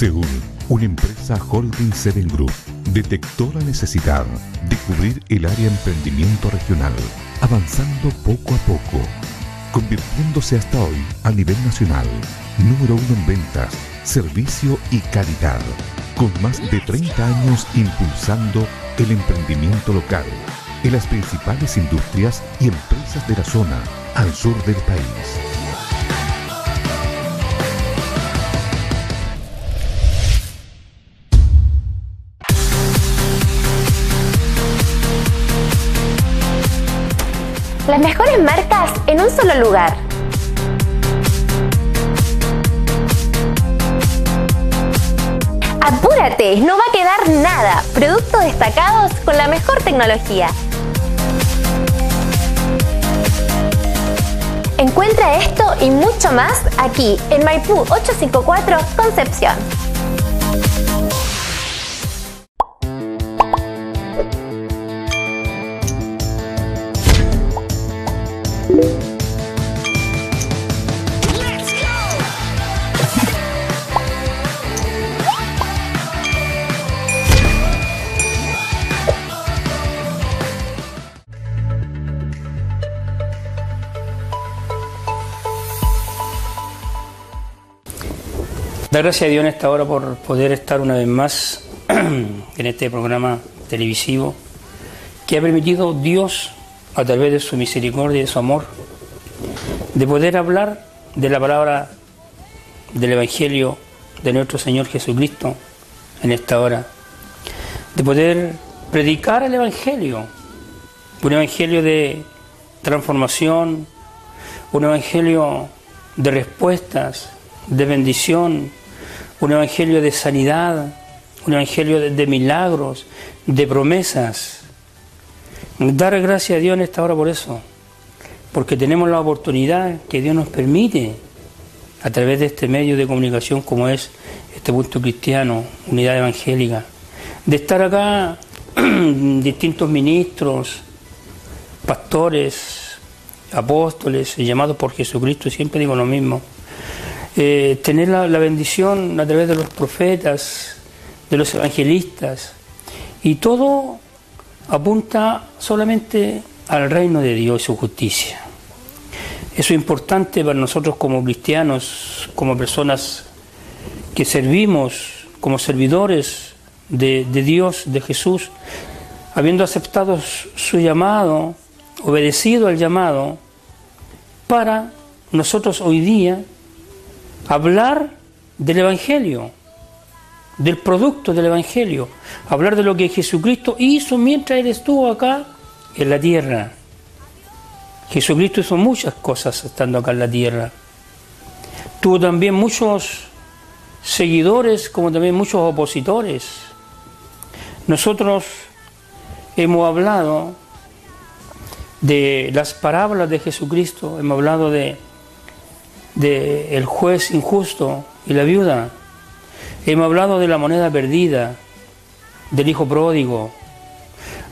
Seúl, una empresa Holding Seven Group, detectó la necesidad de cubrir el área emprendimiento regional, avanzando poco a poco, convirtiéndose hasta hoy a nivel nacional, número uno en ventas, servicio y calidad, con más de 30 años impulsando el emprendimiento local en las principales industrias y empresas de la zona al sur del país. Las mejores marcas en un solo lugar. Apúrate, no va a quedar nada. Productos destacados con la mejor tecnología. Encuentra esto y mucho más aquí en Maipú 854 Concepción. Dar gracias a Dios en esta hora por poder estar una vez más en este programa televisivo que ha permitido Dios, a través de su misericordia y de su amor, de poder hablar de la palabra del Evangelio de nuestro Señor Jesucristo en esta hora, de poder predicar el Evangelio, un Evangelio de transformación, un Evangelio de respuestas, de bendición, un evangelio de sanidad, un evangelio de, milagros, de promesas. Dar gracias a Dios en esta hora por eso, porque tenemos la oportunidad que Dios nos permite a través de este medio de comunicación como es este punto cristiano, unidad evangélica, de estar acá distintos ministros, pastores, apóstoles, llamados por Jesucristo, siempre digo lo mismo, eh, tener la, bendición a través de los profetas, de los evangelistas, y todo apunta solamente al reino de Dios y su justicia. Eso es importante para nosotros como cristianos, como personas que servimos, como servidores de, de Dios, de Jesús, habiendo aceptado su llamado, obedecido al llamado, para nosotros hoy día hablar del Evangelio, del producto del Evangelio, hablar de lo que Jesucristo hizo mientras Él estuvo acá en la tierra. Jesucristo hizo muchas cosas estando acá en la tierra. Tuvo también muchos seguidores como también muchos opositores. Nosotros hemos hablado de las parábolas de Jesucristo, hemos hablado de del el juez injusto y la viuda. Hemos hablado de la moneda perdida, del hijo pródigo.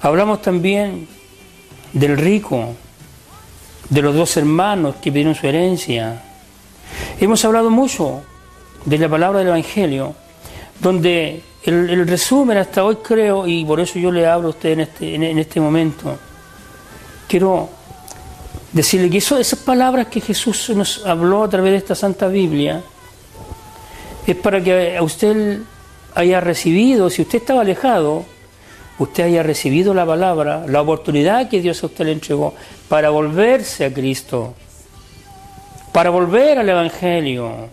Hablamos también del rico, de los dos hermanos que pidieron su herencia. Hemos hablado mucho de la palabra del Evangelio, donde el, resumen hasta hoy creo, y por eso yo le hablo a usted en este, en este momento, quiero decirle que esas palabras que Jesús nos habló a través de esta Santa Biblia es para que usted haya recibido, si usted estaba alejado, usted haya recibido la palabra, la oportunidad que Dios a usted le entregó para volverse a Cristo, para volver al Evangelio.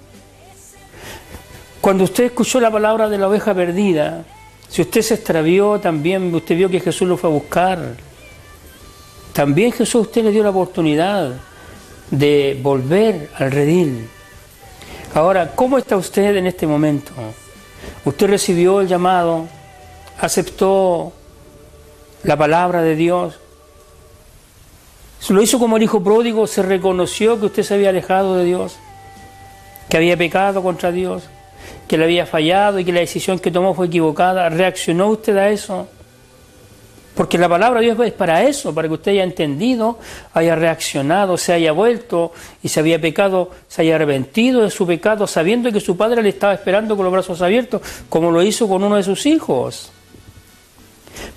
Cuando usted escuchó la palabra de la oveja perdida, si usted se extravió también, usted vio que Jesús lo fue a buscar también Jesús usted le dio la oportunidad de volver al redil. Ahora, ¿cómo está usted en este momento? Usted recibió el llamado, aceptó la palabra de Dios. Lo hizo como el hijo pródigo, se reconoció que usted se había alejado de Dios, que había pecado contra Dios, que le había fallado y que la decisión que tomó fue equivocada. ¿Reaccionó usted a eso? Porque la palabra de Dios es para eso, para que usted haya entendido, haya reaccionado, se haya vuelto y se había pecado, se haya arrepentido de su pecado, sabiendo que su padre le estaba esperando con los brazos abiertos, como lo hizo con uno de sus hijos.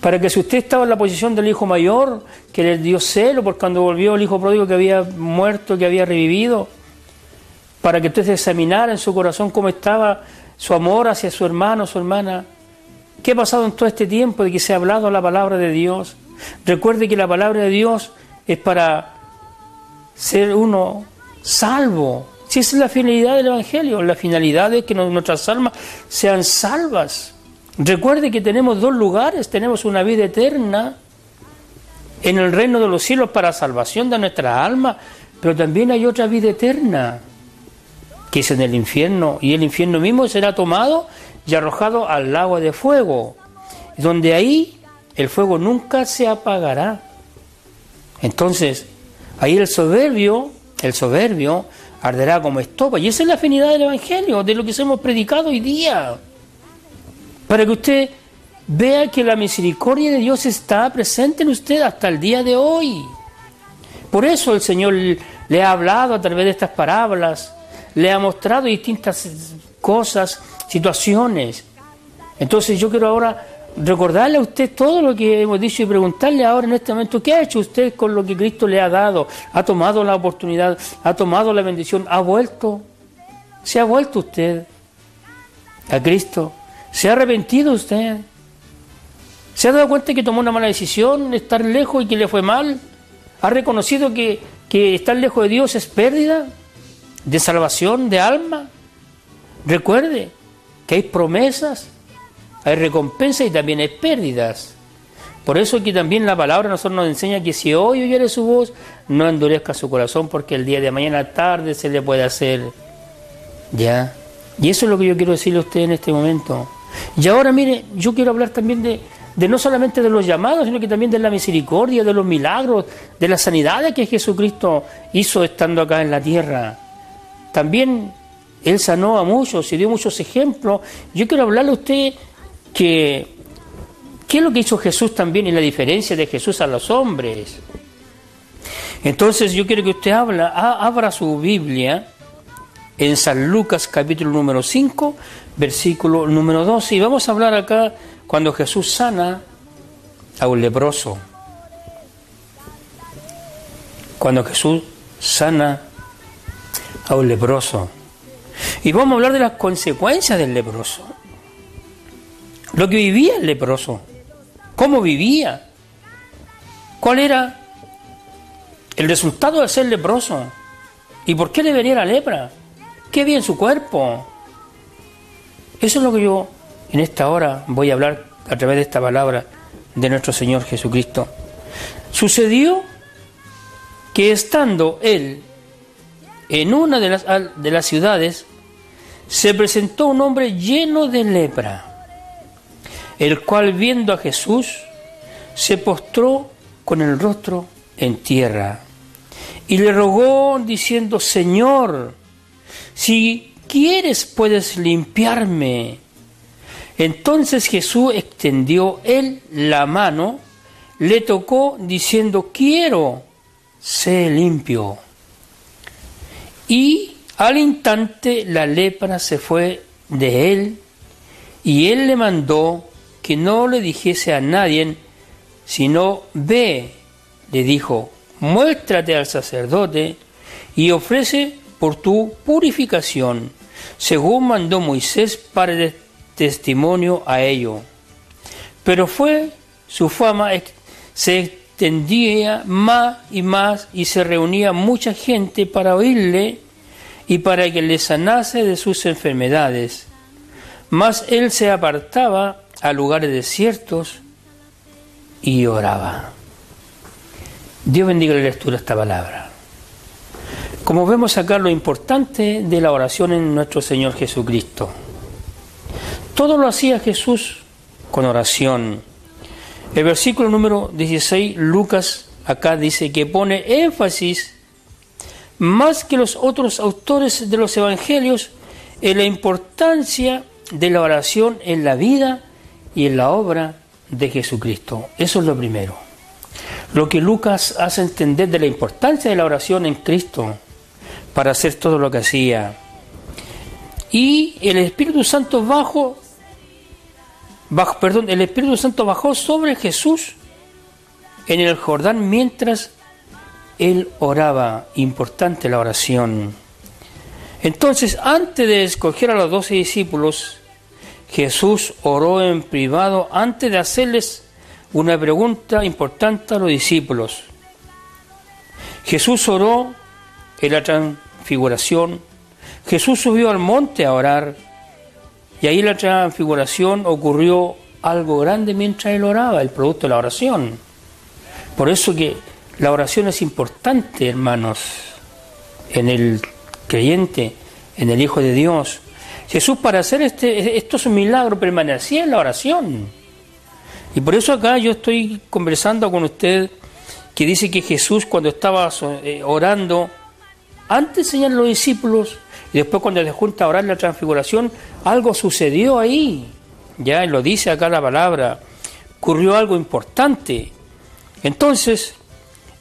Para que si usted estaba en la posición del hijo mayor, que le dio celo por cuando volvió el hijo pródigo que había muerto, que había revivido, para que usted examinara en su corazón cómo estaba su amor hacia su hermano, su hermana, ¿Qué ha pasado en todo este tiempo de que se ha hablado la palabra de Dios? Recuerde que la palabra de Dios es para ser uno salvo. Si esa es la finalidad del Evangelio, la finalidad es que nuestras almas sean salvas. Recuerde que tenemos dos lugares, tenemos una vida eterna en el reino de los cielos para salvación de nuestra alma, pero también hay otra vida eterna, que es en el infierno, y el infierno mismo será tomado y arrojado al lago de fuego, donde ahí el fuego nunca se apagará. Entonces, ahí el soberbio, el soberbio arderá como estopa. Y esa es la afinidad del Evangelio, de lo que hemos predicado hoy día. Para que usted vea que la misericordia de Dios está presente en usted hasta el día de hoy. Por eso el Señor le ha hablado a través de estas parábolas, le ha mostrado distintas cosas situaciones. Entonces yo quiero ahora recordarle a usted todo lo que hemos dicho y preguntarle ahora en este momento, ¿qué ha hecho usted con lo que Cristo le ha dado? ¿Ha tomado la oportunidad? ¿Ha tomado la bendición? ¿Ha vuelto? ¿Se ha vuelto usted a Cristo? ¿Se ha arrepentido usted? ¿Se ha dado cuenta que tomó una mala decisión, estar lejos y que le fue mal? ¿Ha reconocido que, que estar lejos de Dios es pérdida de salvación, de alma? Recuerde, que hay promesas, hay recompensas y también hay pérdidas. Por eso que también la palabra nosotros nos enseña que si hoy oyere su voz, no endurezca su corazón porque el día de mañana tarde se le puede hacer. ¿Ya? Y eso es lo que yo quiero decirle a usted en este momento. Y ahora mire, yo quiero hablar también de, de no solamente de los llamados, sino que también de la misericordia, de los milagros, de la sanidad que Jesucristo hizo estando acá en la tierra. También él sanó a muchos y dio muchos ejemplos. Yo quiero hablarle a usted que qué es lo que hizo Jesús también y la diferencia de Jesús a los hombres. Entonces yo quiero que usted habla, abra su Biblia en San Lucas capítulo número 5, versículo número 12. Y vamos a hablar acá cuando Jesús sana a un leproso. Cuando Jesús sana a un leproso. Y vamos a hablar de las consecuencias del leproso. Lo que vivía el leproso. Cómo vivía. ¿Cuál era el resultado de ser leproso? ¿Y por qué le venía la lepra? ¿Qué había en su cuerpo? Eso es lo que yo en esta hora voy a hablar a través de esta palabra de nuestro Señor Jesucristo. Sucedió que estando él en una de las, de las ciudades se presentó un hombre lleno de lepra, el cual viendo a Jesús se postró con el rostro en tierra y le rogó diciendo, Señor, si quieres puedes limpiarme. Entonces Jesús extendió él la mano, le tocó diciendo, quiero, sé limpio. Y al instante la lepra se fue de él y él le mandó que no le dijese a nadie, sino ve, le dijo, muéstrate al sacerdote y ofrece por tu purificación, según mandó Moisés para el testimonio a ello. Pero fue su fama se tendía más y más y se reunía mucha gente para oírle y para que le sanase de sus enfermedades. Mas él se apartaba a lugares desiertos y oraba. Dios bendiga la lectura de esta palabra. Como vemos acá lo importante de la oración en nuestro Señor Jesucristo. Todo lo hacía Jesús con oración el versículo número 16, Lucas, acá dice que pone énfasis más que los otros autores de los evangelios en la importancia de la oración en la vida y en la obra de Jesucristo. Eso es lo primero. Lo que Lucas hace entender de la importancia de la oración en Cristo para hacer todo lo que hacía. Y el Espíritu Santo bajo, perdón, el Espíritu Santo bajó sobre Jesús en el Jordán mientras él oraba. Importante la oración. Entonces, antes de escoger a los doce discípulos, Jesús oró en privado antes de hacerles una pregunta importante a los discípulos. Jesús oró en la transfiguración. Jesús subió al monte a orar. Y ahí la transfiguración ocurrió algo grande mientras él oraba, el producto de la oración. Por eso que la oración es importante, hermanos, en el creyente, en el Hijo de Dios. Jesús para hacer este, estos milagros permanecía en la oración. Y por eso acá yo estoy conversando con usted que dice que Jesús cuando estaba eh, orando, antes enseñar a los discípulos y después cuando se junta a orar la transfiguración, algo sucedió ahí. Ya lo dice acá la palabra. Ocurrió algo importante. Entonces,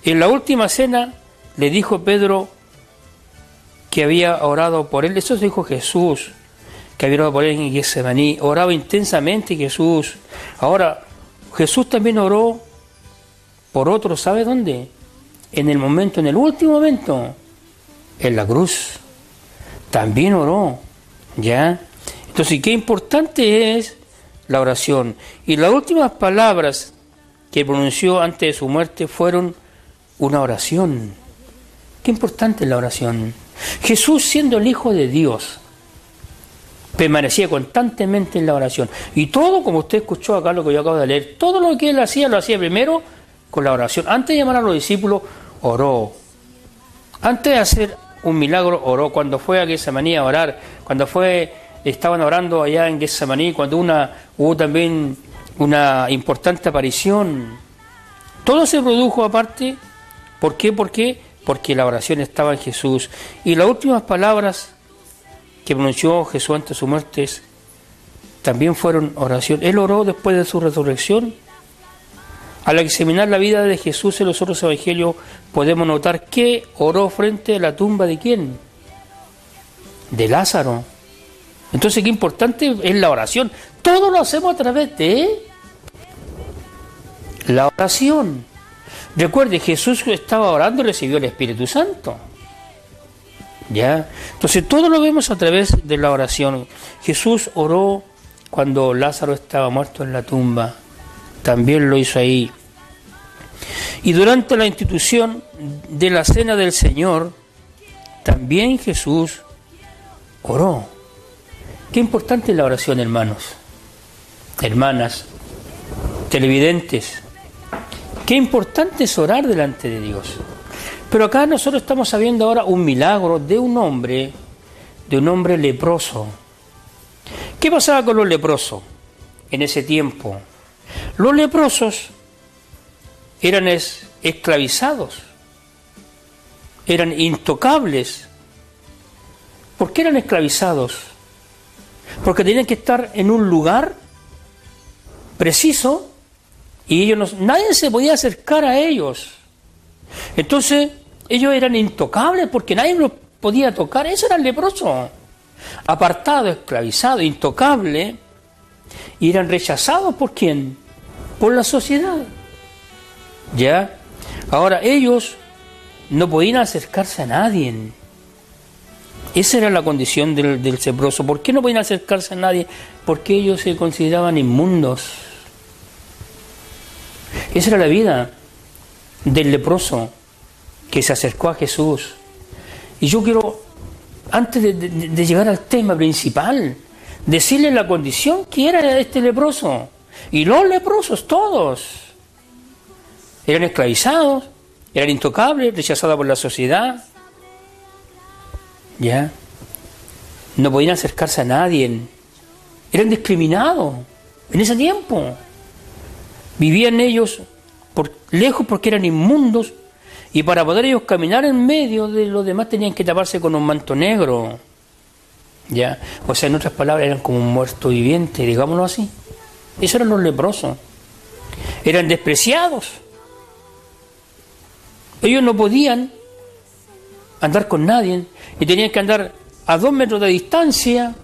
en la última cena le dijo Pedro que había orado por él. Eso dijo Jesús, que había orado por él en Getsemaní. Oraba intensamente Jesús. Ahora, Jesús también oró por otro, ¿sabe dónde? En el momento, en el último momento, en la cruz. También oró, ¿ya? Entonces, qué importante es la oración. Y las últimas palabras que pronunció antes de su muerte fueron una oración. Qué importante es la oración. Jesús, siendo el Hijo de Dios, permanecía constantemente en la oración. Y todo, como usted escuchó acá lo que yo acabo de leer, todo lo que él hacía lo hacía primero con la oración. Antes de llamar a los discípulos, oró. Antes de hacer un milagro, oró. Cuando fue a Getsemaní a orar, cuando fue, estaban orando allá en Getsemaní, cuando una, hubo también una importante aparición. Todo se produjo aparte. ¿Por qué? ¿Por qué? Porque la oración estaba en Jesús. Y las últimas palabras que pronunció Jesús ante su muerte también fueron oración. Él oró después de su resurrección. Al examinar la vida de Jesús en los otros evangelios podemos notar que oró frente a la tumba de quién? De Lázaro. Entonces qué importante es la oración. Todo lo hacemos a través de la oración. Recuerde, Jesús estaba orando y recibió el Espíritu Santo. ¿Ya? Entonces todo lo vemos a través de la oración. Jesús oró cuando Lázaro estaba muerto en la tumba. También lo hizo ahí. Y durante la institución de la cena del Señor, también Jesús oró. Qué importante es la oración, hermanos, hermanas, televidentes. Qué importante es orar delante de Dios. Pero acá nosotros estamos sabiendo ahora un milagro de un hombre, de un hombre leproso. ¿Qué pasaba con los leprosos en ese tiempo? Los leprosos eran esclavizados, eran intocables. ¿Por qué eran esclavizados? Porque tenían que estar en un lugar preciso y ellos nadie se podía acercar a ellos. Entonces, ellos eran intocables porque nadie los podía tocar. Eso era el leproso. Apartado, esclavizado, intocable. Y eran rechazados por quién? Por la sociedad. ¿Ya? Ahora, ellos no podían acercarse a nadie. Esa era la condición del, del leproso. ¿Por qué no podían acercarse a nadie? Porque ellos se consideraban inmundos esa era la vida del leproso que se acercó a Jesús. Y yo quiero, antes de, llegar al tema principal, decirle la condición que era este leproso. Y los leprosos todos eran esclavizados, eran intocables, rechazados por la sociedad. ¿Ya? No podían acercarse a nadie. Eran discriminados en ese tiempo. Vivían ellos por, lejos porque eran inmundos y para poder ellos caminar en medio de los demás tenían que taparse con un manto negro. ¿Ya? O sea, en otras palabras, eran como un muerto viviente, digámoslo así. Esos eran los leprosos. eran despreciados. Ellos no podían andar con nadie y tenían que andar a dos metros de distancia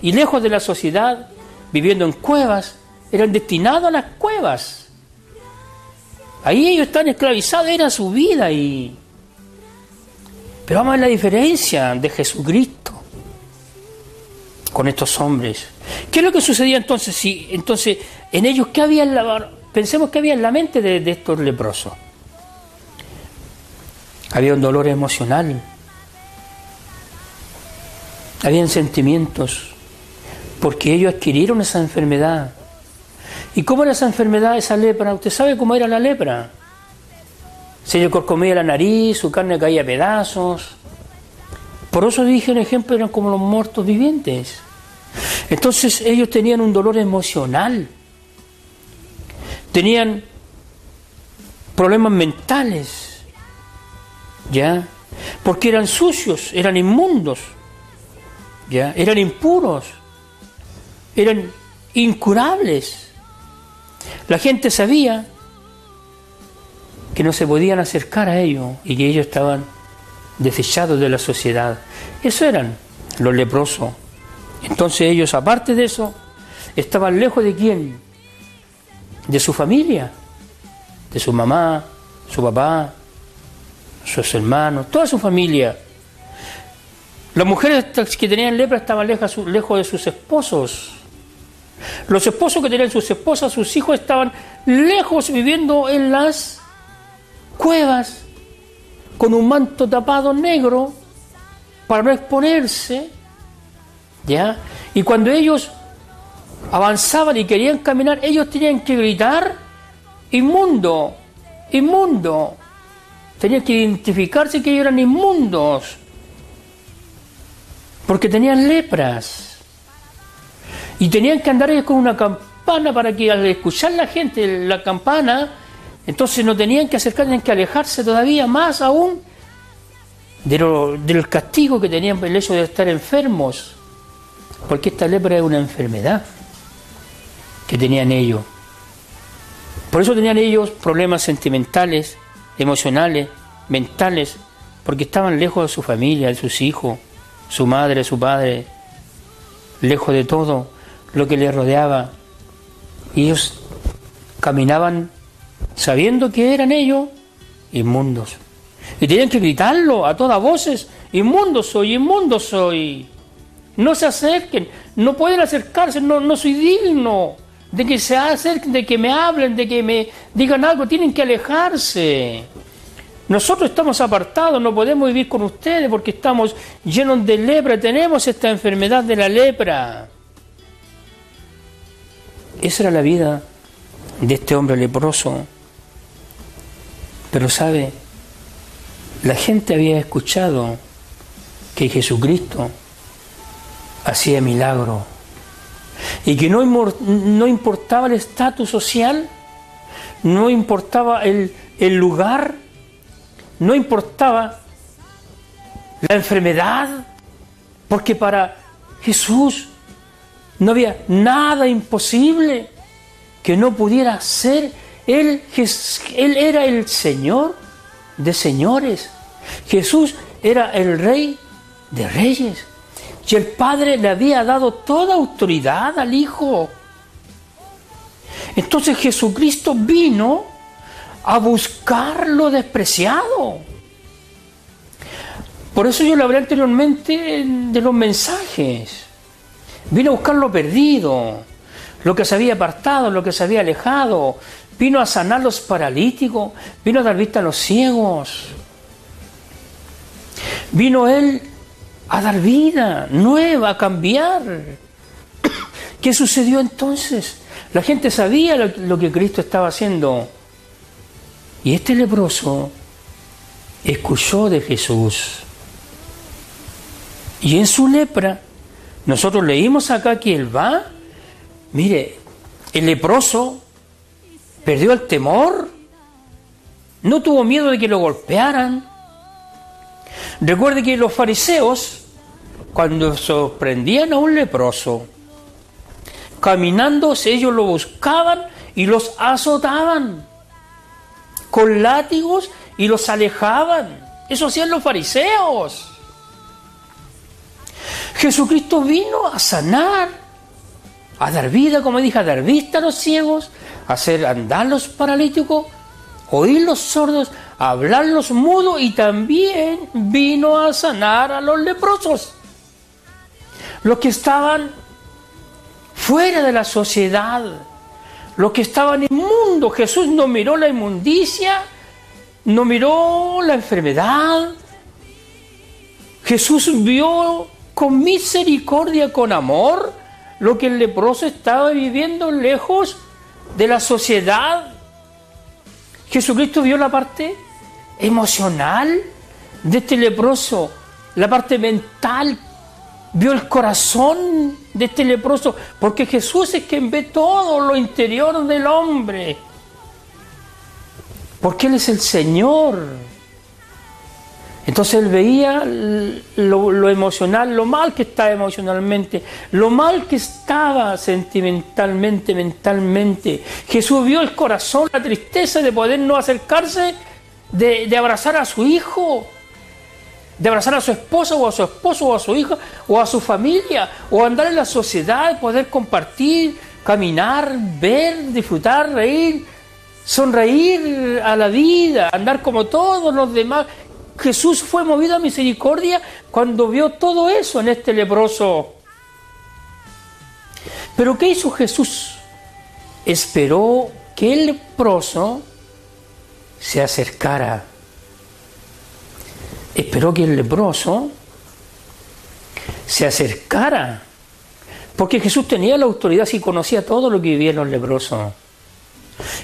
y lejos de la sociedad, viviendo en cuevas, eran destinados a las cuevas. Ahí ellos están esclavizados, era su vida y... Pero vamos a ver la diferencia de Jesucristo con estos hombres. ¿Qué es lo que sucedía entonces? Si, entonces, en ellos, ¿qué había en la, pensemos que había en la mente de, de estos leprosos? Había un dolor emocional, habían sentimientos, porque ellos adquirieron esa enfermedad. ¿Y cómo era esa enfermedad, esa lepra? ¿Usted sabe cómo era la lepra? Se le corcomía la nariz, su carne caía a pedazos. Por eso dije un ejemplo, eran como los muertos vivientes. Entonces ellos tenían un dolor emocional, tenían problemas mentales, ¿ya? Porque eran sucios, eran inmundos, ¿ya? Eran impuros, eran incurables. La gente sabía que no se podían acercar a ellos y que ellos estaban desechados de la sociedad. Eso eran los leprosos. Entonces ellos, aparte de eso, estaban lejos de quién? De su familia, de su mamá, su papá, sus hermanos, toda su familia. Las mujeres que tenían lepra estaban lejos, lejos de sus esposos. Los esposos que tenían sus esposas, sus hijos estaban lejos viviendo en las cuevas con un manto tapado negro para no exponerse. ¿Ya? Y cuando ellos avanzaban y querían caminar, ellos tenían que gritar, inmundo, inmundo. Tenían que identificarse que ellos eran inmundos, porque tenían lepras. Y tenían que andar ellos con una campana para que al escuchar la gente la campana, entonces no tenían que acercarse, tenían que alejarse todavía más aún del castigo que tenían el hecho de estar enfermos, porque esta lepra es una enfermedad que tenían ellos. Por eso tenían ellos problemas sentimentales, emocionales, mentales, porque estaban lejos de su familia, de sus hijos, su madre, su padre, lejos de todo lo que les rodeaba. Y ellos caminaban sabiendo que eran ellos inmundos. Y tenían que gritarlo a todas voces, inmundo soy, inmundo soy. No se acerquen, no pueden acercarse, no, no soy digno de que se acerquen, de que me hablen, de que me digan algo, tienen que alejarse. Nosotros estamos apartados, no podemos vivir con ustedes porque estamos llenos de lepra, tenemos esta enfermedad de la lepra. Esa era la vida de este hombre leproso. Pero sabe, la gente había escuchado que Jesucristo hacía milagro y que no, no importaba el estatus social, no importaba el, el lugar, no importaba la enfermedad, porque para Jesús no había nada imposible que no pudiera ser. Él, él era el Señor de señores. Jesús era el Rey de reyes. Y el Padre le había dado toda autoridad al Hijo. Entonces Jesucristo vino a buscar lo despreciado. Por eso yo le hablé anteriormente de los mensajes. Vino a buscar lo perdido, lo que se había apartado, lo que se había alejado. Vino a sanar los paralíticos, vino a dar vista a los ciegos. Vino Él a dar vida nueva, a cambiar. ¿Qué sucedió entonces? La gente sabía lo que Cristo estaba haciendo. Y este leproso escuchó de Jesús. Y en su lepra, nosotros leímos acá que él va, mire, el leproso perdió el temor, no tuvo miedo de que lo golpearan. Recuerde que los fariseos, cuando sorprendían a un leproso, caminando, ellos lo buscaban y los azotaban con látigos y los alejaban. Eso hacían los fariseos. Jesucristo vino a sanar, a dar vida, como dije, a dar vista a los ciegos, a hacer andar los paralíticos, oír los sordos, hablar los mudos y también vino a sanar a los leprosos. Los que estaban fuera de la sociedad, los que estaban inmundos. Jesús no miró la inmundicia, no miró la enfermedad. Jesús vio con misericordia, con amor, lo que el leproso estaba viviendo lejos de la sociedad. Jesucristo vio la parte emocional de este leproso, la parte mental, vio el corazón de este leproso, porque Jesús es quien ve todo lo interior del hombre, porque Él es el Señor. Entonces él veía lo, emocional, lo mal que estaba emocionalmente, lo mal que estaba sentimentalmente, mentalmente. Jesús vio el corazón, la tristeza de poder no acercarse de, abrazar a su hijo, de abrazar a su esposa o a su esposo o a su hija o a su familia, o andar en la sociedad, poder compartir, caminar, ver, disfrutar, reír, sonreír a la vida, andar como todos los demás. Jesús fue movido a misericordia cuando vio todo eso en este leproso. Pero ¿qué hizo Jesús? Esperó que el leproso se acercara. Esperó que el leproso se acercara. Porque Jesús tenía la autoridad y conocía todo lo que vivían los leprosos.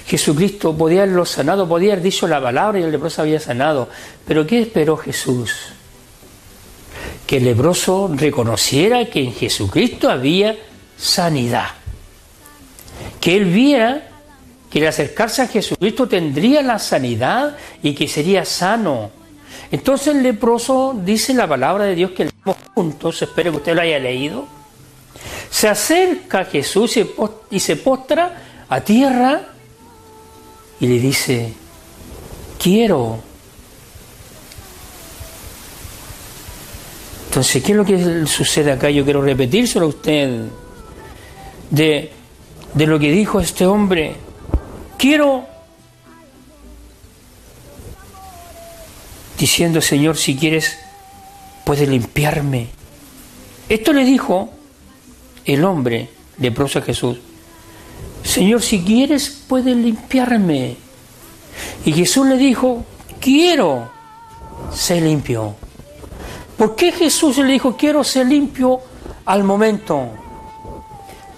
Jesucristo podía haberlo sanado, podía haber dicho la palabra y el leproso había sanado. Pero ¿qué esperó Jesús? Que el leproso reconociera que en Jesucristo había sanidad. Que él viera que al acercarse a Jesucristo tendría la sanidad y que sería sano. Entonces el leproso dice la palabra de Dios que leemos juntos, espero que usted lo haya leído. Se acerca a Jesús y se postra a tierra y le dice, quiero. Entonces, ¿qué es lo que sucede acá? Yo quiero repetírselo a usted de, de lo que dijo este hombre quiero, diciendo, Señor, si quieres, puedes limpiarme. Esto le dijo el hombre leproso a Jesús. Señor, si quieres, puedes limpiarme. Y Jesús le dijo, quiero ser limpio. ¿Por qué Jesús le dijo, quiero ser limpio al momento?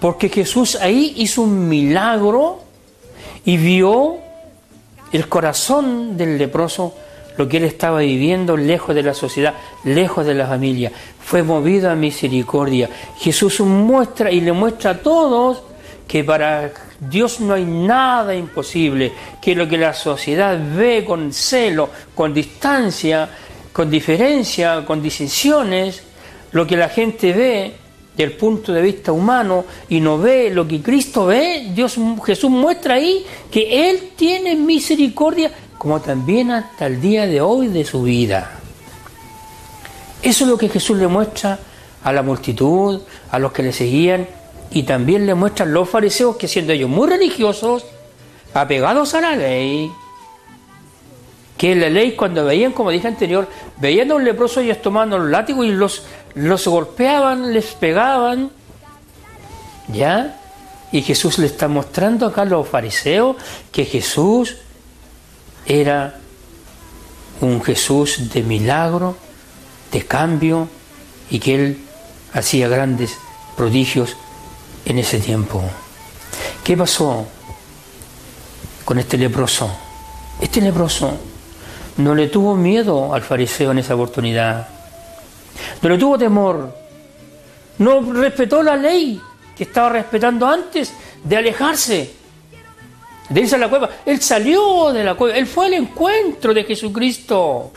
Porque Jesús ahí hizo un milagro y vio el corazón del leproso, lo que él estaba viviendo lejos de la sociedad, lejos de la familia. Fue movido a misericordia. Jesús muestra y le muestra a todos que para Dios no hay nada imposible, que lo que la sociedad ve con celo, con distancia, con diferencia, con disensiones, lo que la gente ve del punto de vista humano y no ve lo que Cristo ve, Dios Jesús muestra ahí que Él tiene misericordia como también hasta el día de hoy de su vida. Eso es lo que Jesús le muestra a la multitud, a los que le seguían y también le muestran los fariseos que siendo ellos muy religiosos, apegados a la ley, que la ley cuando veían, como dije anterior, veían a un leproso ellos tomando los látigos y los los golpeaban, les pegaban, ¿ya? Y Jesús le está mostrando acá a los fariseos que Jesús era un Jesús de milagro, de cambio, y que él hacía grandes prodigios en ese tiempo. ¿Qué pasó con este leproso? Este leproso no le tuvo miedo al fariseo en esa oportunidad no le tuvo temor, no respetó la ley que estaba respetando antes de alejarse, de irse a la cueva. Él salió de la cueva, él fue al encuentro de Jesucristo.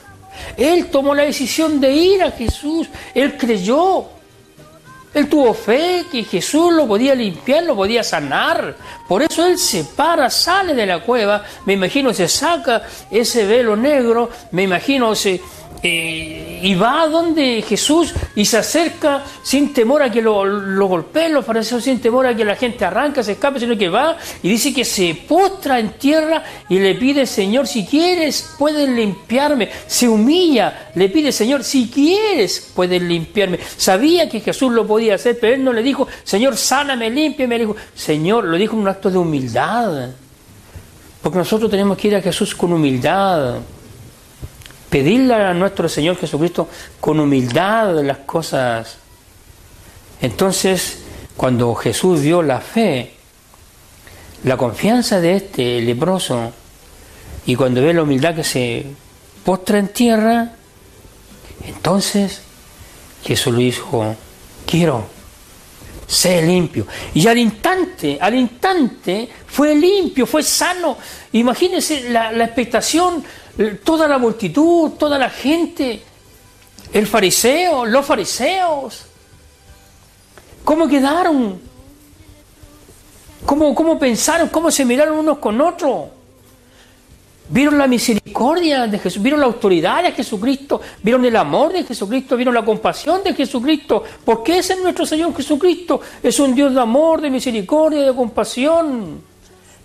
Él tomó la decisión de ir a Jesús, él creyó. Él tuvo fe que Jesús lo podía limpiar, lo podía sanar. Por eso él se para, sale de la cueva. Me imagino se saca ese velo negro. Me imagino se eh, y va a donde Jesús y se acerca sin temor a que lo, lo golpeen los fariseos, sin temor a que la gente arranca, se escape, sino que va y dice que se postra en tierra y le pide, Señor, si quieres, puedes limpiarme. Se humilla, le pide, Señor, si quieres, puedes limpiarme. Sabía que Jesús lo podía hacer, pero él no le dijo, Señor, sáname, límpiame. Le dijo, Señor, lo dijo en un acto de humildad. Porque nosotros tenemos que ir a Jesús con humildad pedirle a nuestro Señor Jesucristo con humildad las cosas. Entonces, cuando Jesús vio la fe, la confianza de este leproso, y cuando ve la humildad que se postra en tierra, entonces Jesús le dijo, quiero, sé limpio. Y al instante, al instante, fue limpio, fue sano. Imagínense la, la expectación toda la multitud, toda la gente, el fariseo, los fariseos, ¿cómo quedaron? ¿Cómo, cómo pensaron? ¿Cómo se miraron unos con otros? Vieron la misericordia de Jesús, vieron la autoridad de Jesucristo, vieron el amor de Jesucristo, vieron la compasión de Jesucristo, porque ese es nuestro Señor Jesucristo, es un Dios de amor, de misericordia, de compasión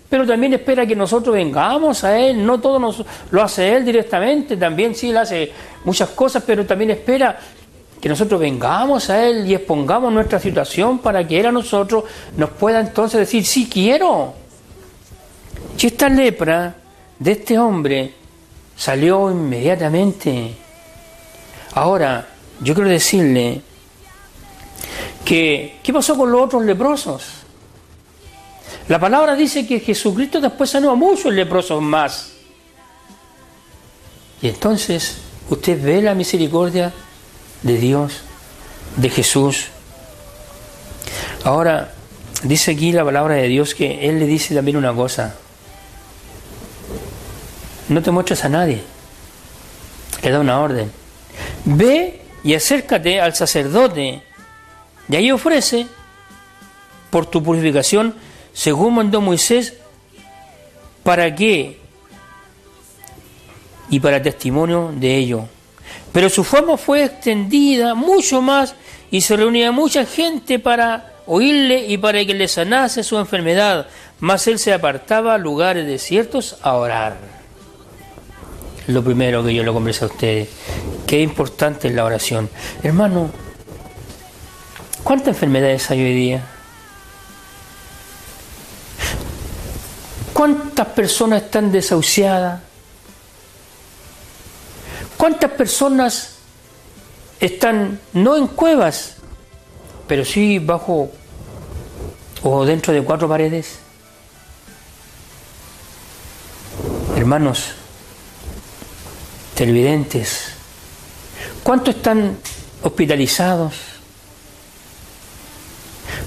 pero también espera que nosotros vengamos a Él, no todo nos, lo hace Él directamente, también sí Él hace muchas cosas, pero también espera que nosotros vengamos a Él y expongamos nuestra situación para que Él a nosotros nos pueda entonces decir, sí quiero. Si esta lepra de este hombre salió inmediatamente. Ahora, yo quiero decirle que, ¿qué pasó con los otros leprosos? La palabra dice que Jesucristo después sanó a muchos leprosos más. Y entonces usted ve la misericordia de Dios, de Jesús. Ahora, dice aquí la palabra de Dios que Él le dice también una cosa. No te muestres a nadie. Le da una orden. Ve y acércate al sacerdote. Y ahí ofrece por tu purificación según mandó Moisés, ¿para qué? Y para testimonio de ello. Pero su fama fue extendida mucho más y se reunía mucha gente para oírle y para que le sanase su enfermedad, mas él se apartaba a lugares desiertos a orar. Lo primero que yo lo converso a ustedes, qué importante es la oración. Hermano, ¿cuántas enfermedades hay hoy día? ¿Cuántas personas están desahuciadas? ¿Cuántas personas están no en cuevas, pero sí bajo o dentro de cuatro paredes? Hermanos, televidentes, ¿cuántos están hospitalizados?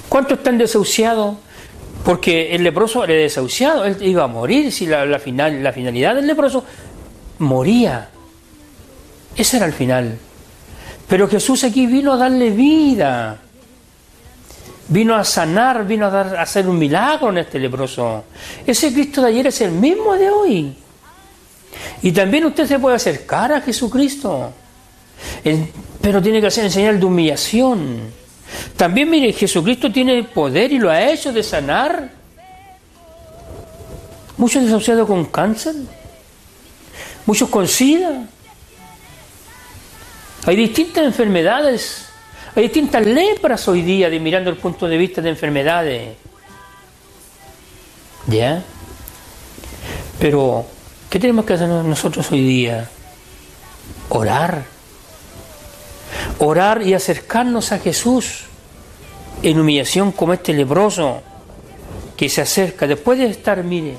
¿Cuántos están desahuciados? Porque el leproso era desahuciado, él iba a morir si la, final, la finalidad del leproso moría. Ese era el final. Pero Jesús aquí vino a darle vida. Vino a sanar, vino a, dar, a hacer un milagro en este leproso. Ese Cristo de ayer es el mismo de hoy. Y también usted se puede acercar a Jesucristo. Pero tiene que hacer en señal de humillación también mire, Jesucristo tiene poder y lo ha hecho de sanar. Muchos desahuciados con cáncer, muchos con sida. Hay distintas enfermedades, hay distintas lepras hoy día, de, mirando el punto de vista de enfermedades. ¿Ya? Pero, ¿qué tenemos que hacer nosotros hoy día? Orar orar y acercarnos a Jesús en humillación como este leproso que se acerca, después de estar, mire,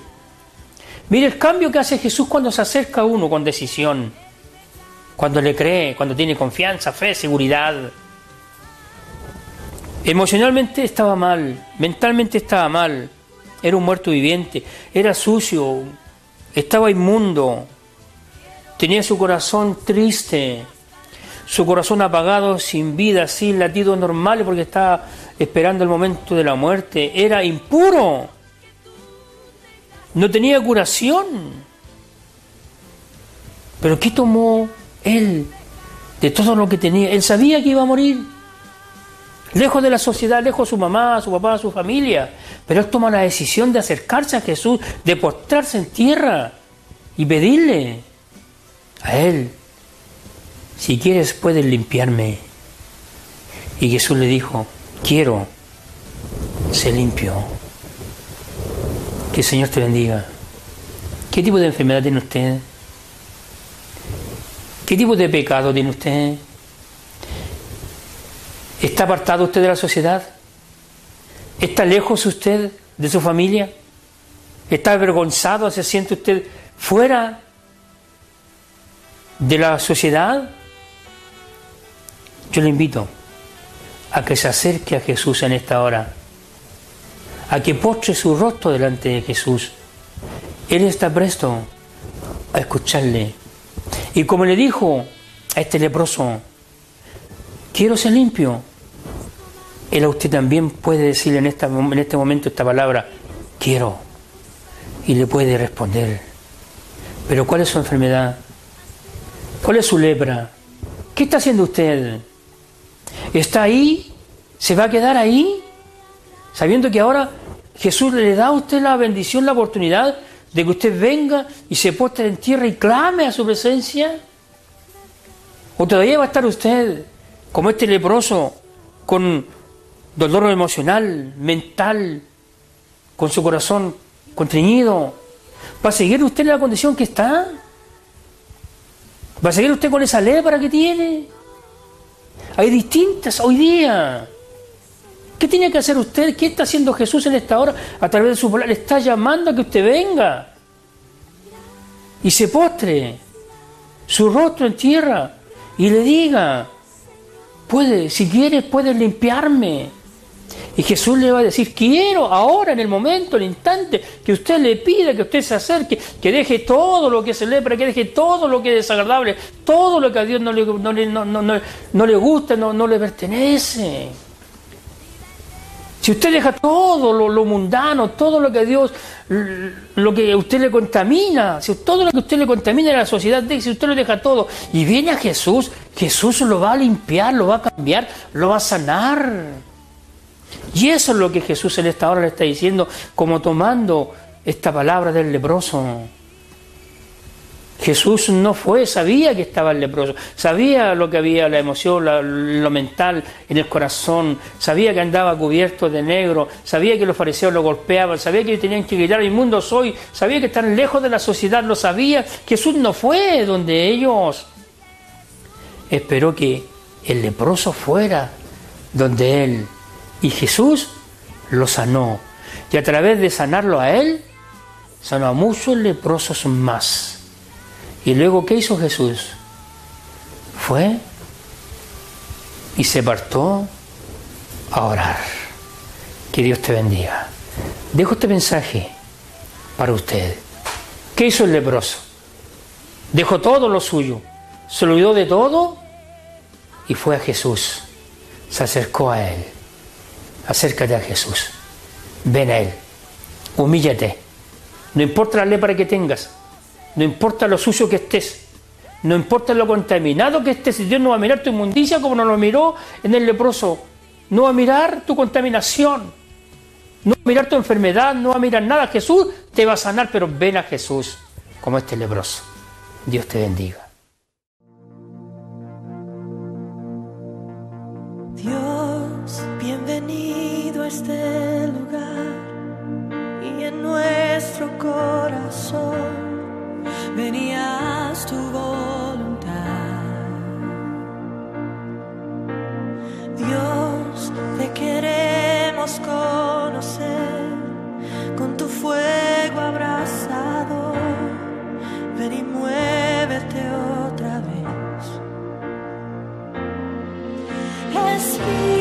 mire el cambio que hace Jesús cuando se acerca a uno con decisión, cuando le cree, cuando tiene confianza, fe, seguridad. Emocionalmente estaba mal, mentalmente estaba mal, era un muerto viviente, era sucio, estaba inmundo, tenía su corazón triste, su corazón apagado, sin vida, sin latidos normales, porque estaba esperando el momento de la muerte. Era impuro. No tenía curación. Pero ¿qué tomó él de todo lo que tenía? Él sabía que iba a morir. Lejos de la sociedad, lejos de su mamá, su papá, su familia. Pero él toma la decisión de acercarse a Jesús, de postrarse en tierra y pedirle a él, si quieres puedes limpiarme. Y Jesús le dijo, quiero, se limpio. Que el Señor te bendiga. ¿Qué tipo de enfermedad tiene usted? ¿Qué tipo de pecado tiene usted? ¿Está apartado usted de la sociedad? ¿Está lejos usted de su familia? ¿Está avergonzado? ¿Se siente usted fuera de la sociedad? Yo le invito a que se acerque a Jesús en esta hora, a que postre su rostro delante de Jesús. Él está presto a escucharle. Y como le dijo a este leproso, quiero ser limpio, él a usted también puede decirle en, en este momento esta palabra, quiero. Y le puede responder. Pero ¿cuál es su enfermedad? ¿Cuál es su lepra? ¿Qué está haciendo usted? ¿Está ahí? ¿Se va a quedar ahí? Sabiendo que ahora Jesús le da a usted la bendición, la oportunidad de que usted venga y se postre en tierra y clame a su presencia. ¿O todavía va a estar usted como este leproso con dolor emocional, mental, con su corazón contrañido. ¿Va a seguir usted en la condición que está? ¿Va a seguir usted con esa lepra que tiene? Hay distintas hoy día. ¿Qué tiene que hacer usted? ¿Qué está haciendo Jesús en esta hora? A través de su palabra le está llamando a que usted venga y se postre su rostro en tierra y le diga, puede, si quieres, puedes limpiarme y Jesús le va a decir, quiero ahora, en el momento, en el instante, que usted le pida, que usted se acerque, que deje todo lo que se lepra, que deje todo lo que es desagradable, todo lo que a Dios no le, no le, no, le gusta, no, le pertenece. Si usted deja todo lo, mundano, todo lo que a Dios, lo que usted le contamina, si todo lo que usted le contamina en la sociedad, si usted lo deja todo y viene a Jesús, Jesús lo va a limpiar, lo va a cambiar, lo va a sanar. Y eso es lo que Jesús en esta hora le está diciendo, como tomando esta palabra del leproso. Jesús no fue, sabía que estaba el leproso, sabía lo que había, la emoción, lo mental en el corazón, sabía que andaba cubierto de negro, sabía que los fariseos lo golpeaban, sabía que tenían que gritar, inmundo soy, sabía que están lejos de la sociedad, lo sabía. Jesús no fue donde ellos. Esperó que el leproso fuera donde él y Jesús lo sanó. Y a través de sanarlo a él, sanó a muchos leprosos más. Y luego, ¿qué hizo Jesús? Fue y se partó a orar. Que Dios te bendiga. Dejo este mensaje para usted. ¿Qué hizo el leproso? Dejó todo lo suyo, se olvidó de todo y fue a Jesús. Se acercó a él acércate a Jesús. Ven a Él. Humíllate. No importa la lepra que tengas. No importa lo sucio que estés. No importa lo contaminado que estés. Dios no va a mirar tu inmundicia como no lo miró en el leproso. No va a mirar tu contaminación. No va a mirar tu enfermedad. No va a mirar nada. Jesús te va a sanar, pero ven a Jesús como este leproso. Dios te bendiga. Este lugar y en nuestro corazón venías tu voluntad. Dios, te queremos conocer con tu fuego abrazado. Ven y muévete otra vez. Espíritu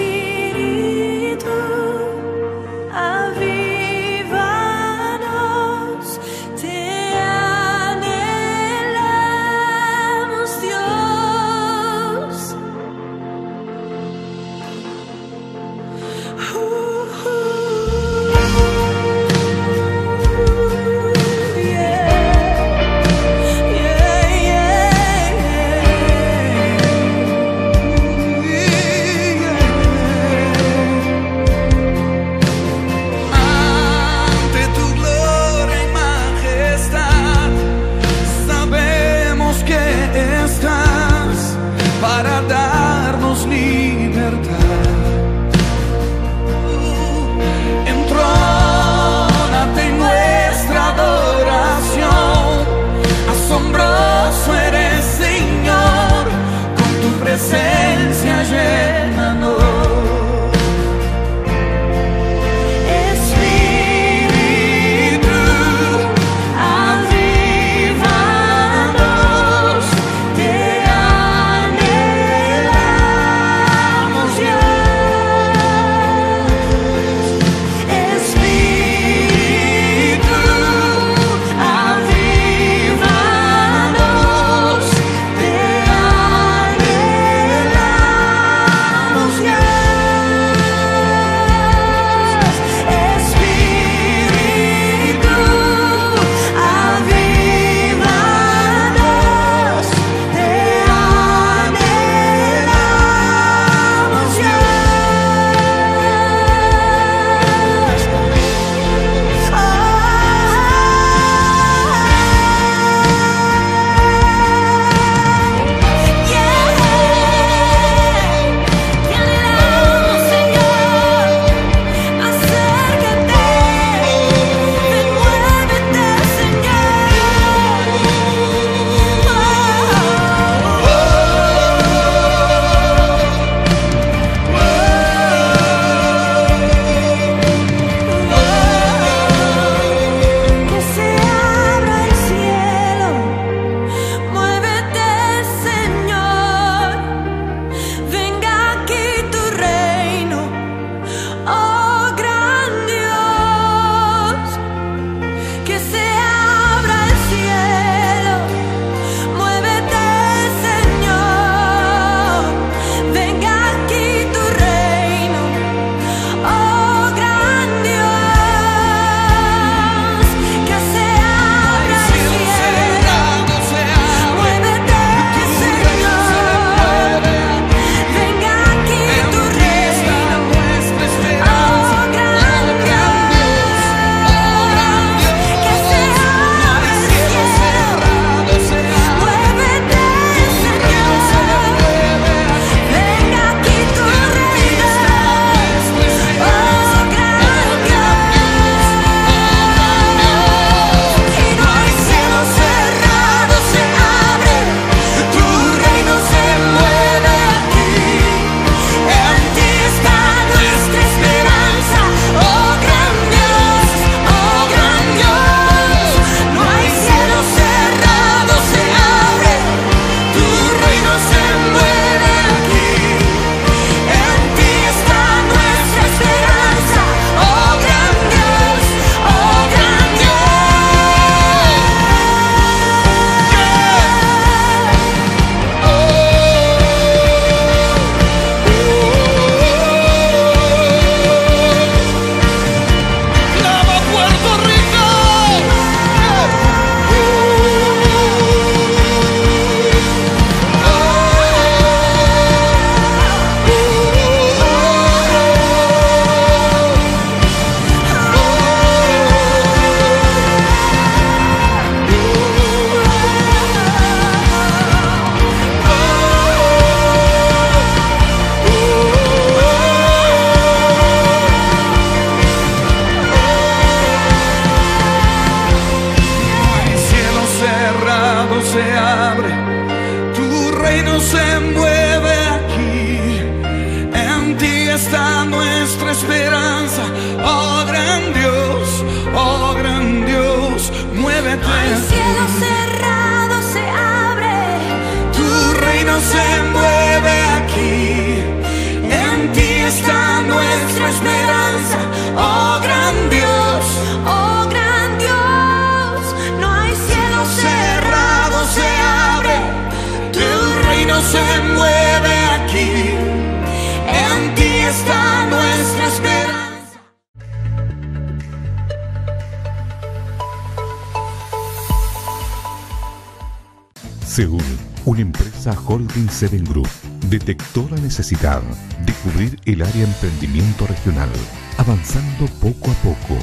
Seven Group, detectó la necesidad de cubrir el área emprendimiento regional, avanzando poco a poco,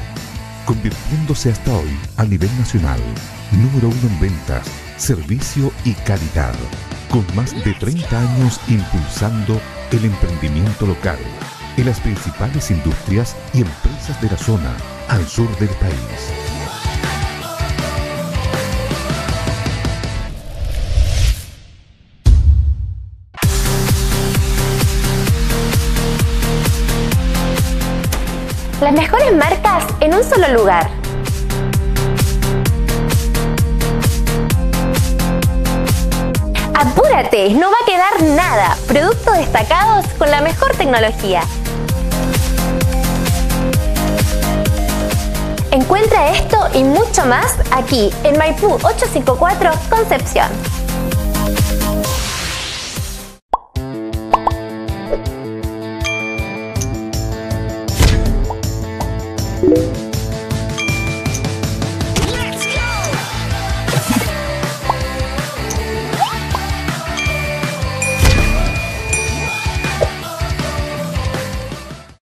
convirtiéndose hasta hoy a nivel nacional, número uno en ventas, servicio y calidad, con más de 30 años impulsando el emprendimiento local en las principales industrias y empresas de la zona al sur del país. Las mejores marcas en un solo lugar. Apúrate, no va a quedar nada. Productos destacados con la mejor tecnología. Encuentra esto y mucho más aquí en Maipú 854 Concepción.